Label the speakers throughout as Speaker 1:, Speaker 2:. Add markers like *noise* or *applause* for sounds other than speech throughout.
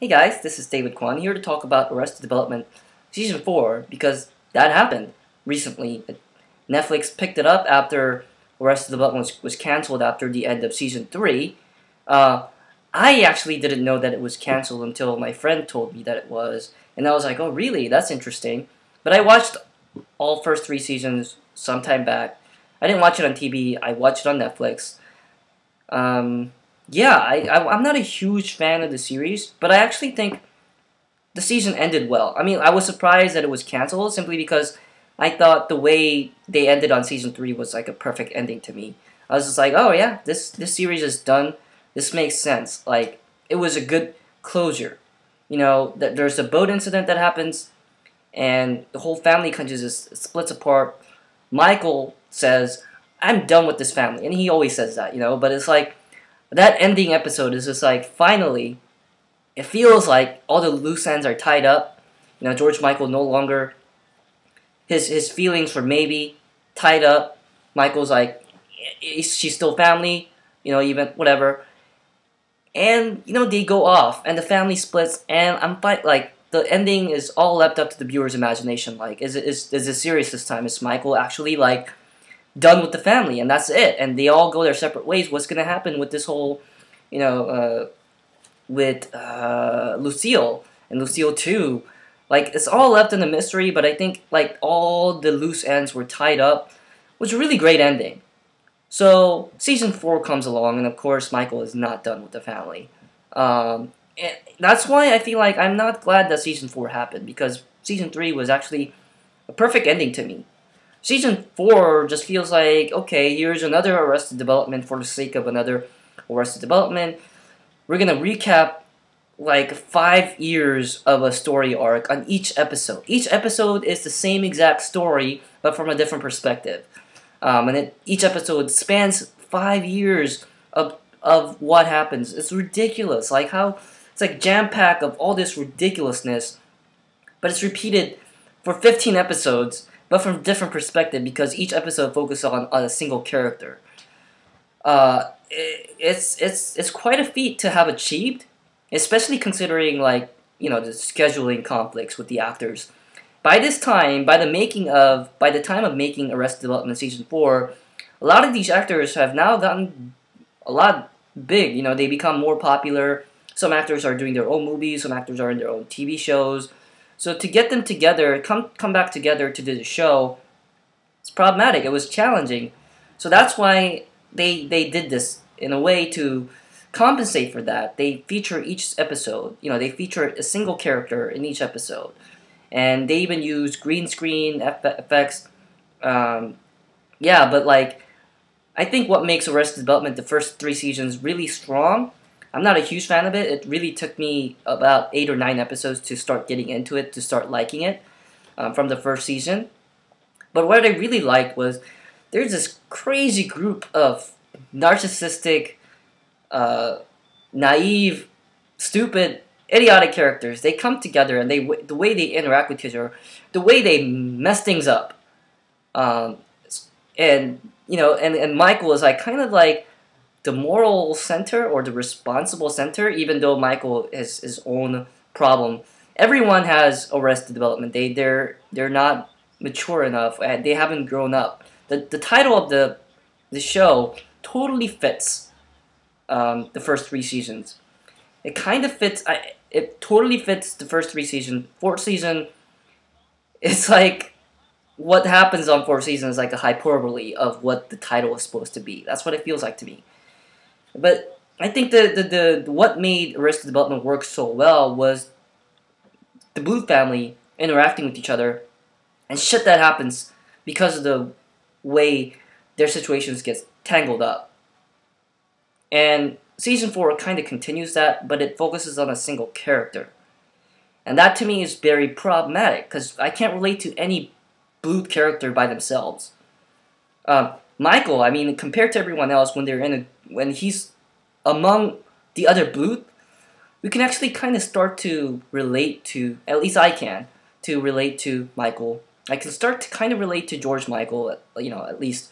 Speaker 1: Hey guys, this is David Kwon here to talk about Arrested Development Season 4 because that happened recently. Netflix picked it up after Arrested Development was, was canceled after the end of Season 3. Uh, I actually didn't know that it was canceled until my friend told me that it was, and I was like, oh really, that's interesting. But I watched all first three seasons sometime back. I didn't watch it on TV, I watched it on Netflix. Um, yeah, I, I I'm not a huge fan of the series, but I actually think the season ended well. I mean, I was surprised that it was canceled simply because I thought the way they ended on season three was like a perfect ending to me. I was just like, oh yeah, this this series is done. This makes sense. Like it was a good closure. You know, that there's a boat incident that happens, and the whole family kind of just splits apart. Michael says, "I'm done with this family," and he always says that, you know. But it's like that ending episode is just like finally it feels like all the loose ends are tied up. You know george michael no longer his his feelings for maybe tied up. Michael's like she's still family you know even whatever. And you know they go off and the family splits and i'm like the ending is all left up to the viewer's imagination. Like is it is, is it serious this time? Is michael actually like done with the family, and that's it. And they all go their separate ways. What's gonna happen with this whole, you know, uh, with uh, Lucille and Lucille 2? Like it's all left in the mystery. But I think like all the loose ends were tied up. Was a really great ending. So season four comes along, and of course Michael is not done with the family. Um, and that's why I feel like I'm not glad that season four happened because season three was actually a perfect ending to me. Season 4 just feels like, okay, here's another Arrested Development for the sake of another Arrested Development. We're gonna recap like five years of a story arc on each episode. Each episode is the same exact story, but from a different perspective. Um, and it, each episode spans five years of of what happens. It's ridiculous. Like how it's like jam packed of all this ridiculousness, but it's repeated for 15 episodes but from different perspective because each episode focuses on, on a single character. Uh, it, it's it's it's quite a feat to have achieved, especially considering like you know the scheduling conflicts with the actors. By this time, by the making of by the time of making Arrested Development season four, a lot of these actors have now gotten a lot big. You know, they become more popular. Some actors are doing their own movies. Some actors are in their own TV shows. So to get them together, come come back together to do the show, it's problematic. It was challenging. So that's why they they did this in a way to compensate for that. They feature each episode. You know, they feature a single character in each episode, and they even use green screen effects. Um, yeah, but like, I think what makes Arrested Development the first three seasons really strong I'm not a huge fan of it. It really took me about eight or nine episodes to start getting into it, to start liking it um, from the first season. But what I really liked was there's this crazy group of narcissistic, uh, naive, stupid, idiotic characters. They come together and they the way they interact with each other, the way they mess things up, um, and you know, and and Michael is like kind of like the moral center or the responsible center, even though Michael has his own problem. Everyone has arrested development. They they're they're not mature enough. They haven't grown up. The the title of the the show totally fits um, the first three seasons. It kind of fits. I, it totally fits the first three seasons. Fourth season, it's like what happens on fourth season is like a hyperbole of what the title is supposed to be. That's what it feels like to me. But I think the, the, the what made Arrested Development work so well was the Bluth family interacting with each other, and shit that happens because of the way their situations get tangled up. And season four kind of continues that, but it focuses on a single character. And that to me is very problematic because I can't relate to any Bluth character by themselves. Um, Michael, I mean, compared to everyone else, when they're in a when he's among the other Bluth, we can actually kind of start to relate to, at least I can, to relate to Michael. I can start to kind of relate to George Michael, uh, you know, at least.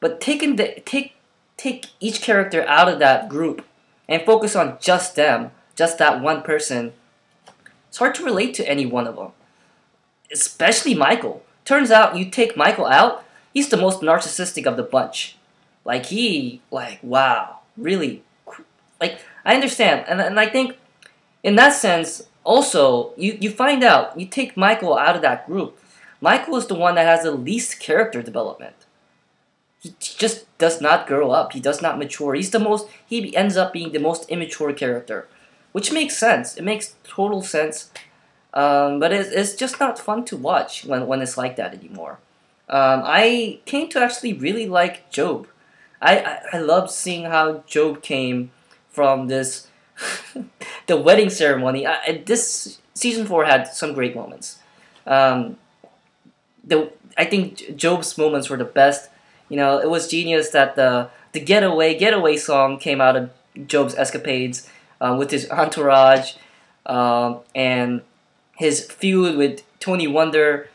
Speaker 1: But taking the take take each character out of that group and focus on just them, just that one person, it's hard to relate to any one of them. Especially Michael. Turns out you take Michael out, he's the most narcissistic of the bunch. Like he, like wow, really, like I understand, and and I think in that sense, also you you find out you take Michael out of that group. Michael is the one that has the least character development. He just does not grow up. He does not mature. He's the most. He ends up being the most immature character, which makes sense. It makes total sense. Um, but it's, it's just not fun to watch when, when it's like that anymore. Um, I came to actually really like Gob. I, I, I loved seeing how Gob came from this *laughs* the wedding ceremony. I, this season four had some great moments. Um, the I think Gob's moments were the best. You know, it was genius that the the getaway getaway song came out of Gob's escapades uh, with his entourage um, and his feud with Tony Wonder.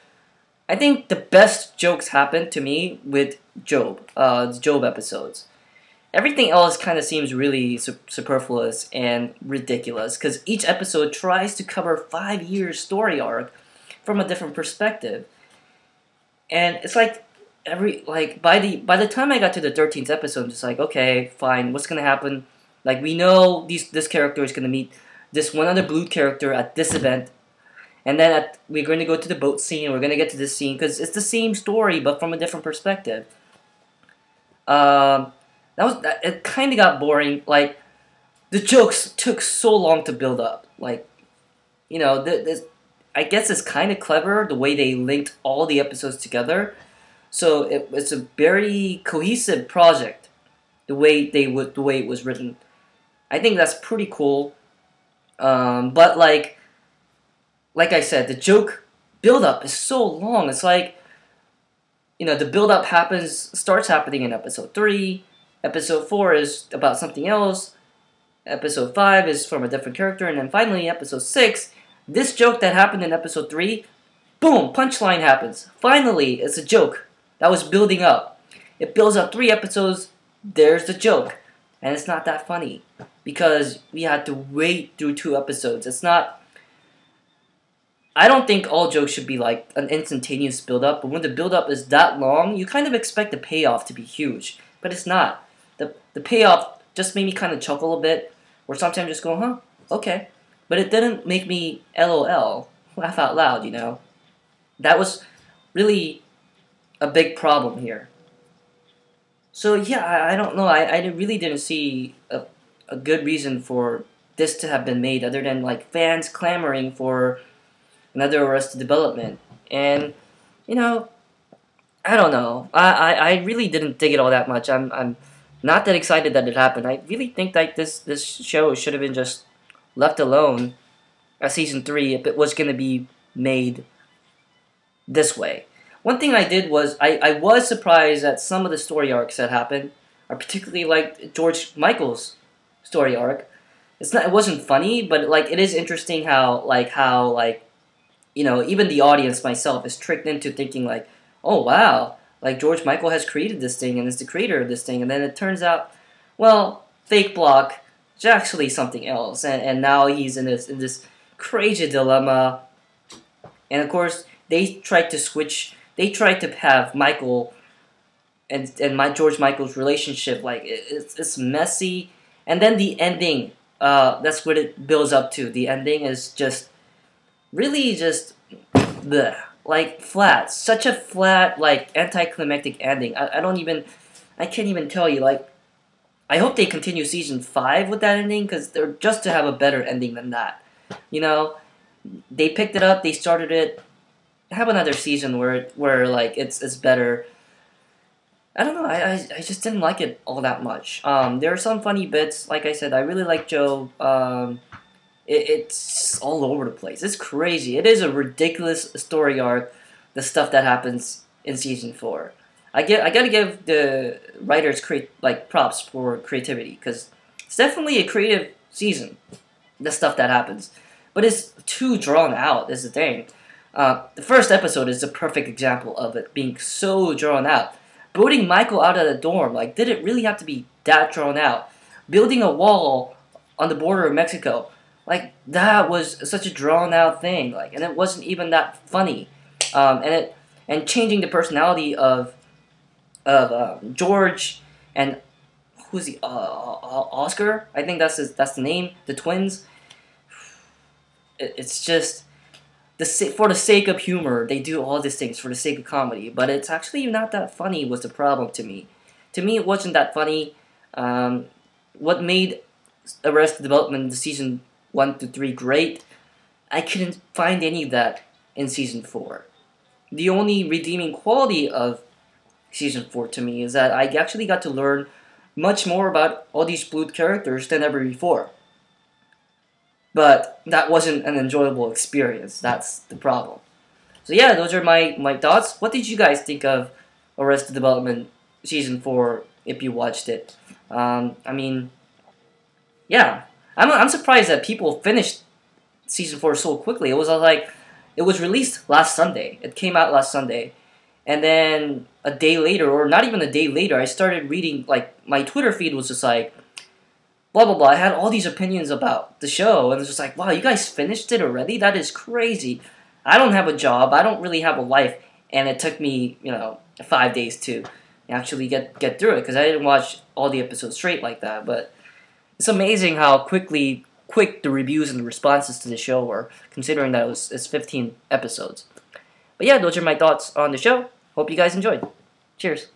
Speaker 1: I think the best jokes happened to me with Gob, uh, Gob episodes. Everything else kind of seems really su- superfluous and ridiculous because each episode tries to cover five years story arc from a different perspective, and it's like every like by the by the time I got to the thirteenth episode, it's like okay, fine, what's gonna happen? Like we know these this character is gonna meet this one other Bluth character at this event, and then at, we're going to go to the boat scene. We're going to get to this scene because it's the same story but from a different perspective. Um, that was that, it. Kind of got boring. Like the jokes took so long to build up. Like you know, this, I guess it's kind of clever the way they linked all the episodes together. So it, it's a very cohesive project. The way they would, the way it was written, I think that's pretty cool. Um, but like like I said, the joke build-up is so long. It's like, you know, the build-up happens, starts happening in episode 3. Episode 4 is about something else. Episode 5 is from a different character. And then finally, episode 6, this joke that happened in episode 3, boom, punchline happens. Finally, it's a joke that was building up. It builds up three episodes, there's the joke. And it's not that funny because we had to wait through two episodes. It's not I don't think all jokes should be like an instantaneous build up, but when the build up is that long, you kind of expect the payoff to be huge, but it's not. The the payoff just made me kind of chuckle a bit, or sometimes just go, huh, okay, but it didn't make me LOL, laugh out loud, you know. That was really a big problem here. So yeah, I, I don't know. I, I really didn't see a, a good reason for this to have been made other than like fans clamoring for another Arrested Development. And, you know, I don't know. I, I, I really didn't dig it all that much. I'm, I'm not that excited that it happened. I really think that this, this show should have been just left alone as season 3 if it was going to be made this way. One thing I did was I, I was surprised at some of the story arcs that happened. I particularly liked George Michael's story arc. It's not it wasn't funny, but like it is interesting how like how like you know, even the audience, myself, is tricked into thinking like, oh wow, like George Michael has created this thing and is the creator of this thing, and then it turns out, well, Fakeblock is actually something else, and, and now he's in this in this crazy dilemma, and of course they tried to switch, they tried to have Michael and and my George Michael's relationship like it's it's messy, and then the ending, uh, that's what it builds up to. The ending is just really just the like flat, such a flat like anticlimactic ending. I, I don't even, I can't even tell you like. I hope they continue season five with that ending because they're just to have a better ending than that. You know, they picked it up, they started it. Have another season where where like it's it's better. I don't know. I, I, I just didn't like it all that much. Um, there are some funny bits. Like I said, I really like Gob. Um, it, it's all over the place. It's crazy. It is a ridiculous story arc. The stuff that happens in season four. I get. I gotta give the writers like props for creativity because it's definitely a creative season. The stuff that happens, but it's too drawn out. Is the thing. Uh, the first episode is a perfect example of it being so drawn out. Booting Michael out of the dorm, like, did it really have to be that drawn out? Building a wall on the border of Mexico, like that was such a drawn out thing. Like, and it wasn't even that funny. Um, and it and changing the personality of of um, George and who's he? Uh, Oscar, I think that's his, that's the name. The twins. *sighs* It, it's just the for the sake of humor, they do all these things for the sake of comedy, but it's actually not that funny. Was the problem to me? To me, it wasn't that funny. Um, what made Arrested Development the season one to three great? I couldn't find any of that in season four. The only redeeming quality of season four to me is that I actually got to learn much more about all these Bluth characters than ever before. But that wasn't an enjoyable experience. That's the problem. So yeah, those are my, my thoughts. What did you guys think of Arrested Development Season 4 if you watched it? Um, I mean, yeah. I'm, I'm surprised that people finished Season 4 so quickly. It was uh, like, it was released last Sunday. It came out last Sunday. And then a day later, or not even a day later, I started reading, like, my Twitter feed was just like, blah, blah, blah. I had all these opinions about the show, and it's just like, wow, you guys finished it already? That is crazy. I don't have a job, I don't really have a life, and it took me, you know, five days to actually get, get through it, because I didn't watch all the episodes straight like that, but it's amazing how quickly quick the reviews and the responses to the show were, considering that it was it's 15 episodes. But yeah, those are my thoughts on the show. Hope you guys enjoyed. Cheers.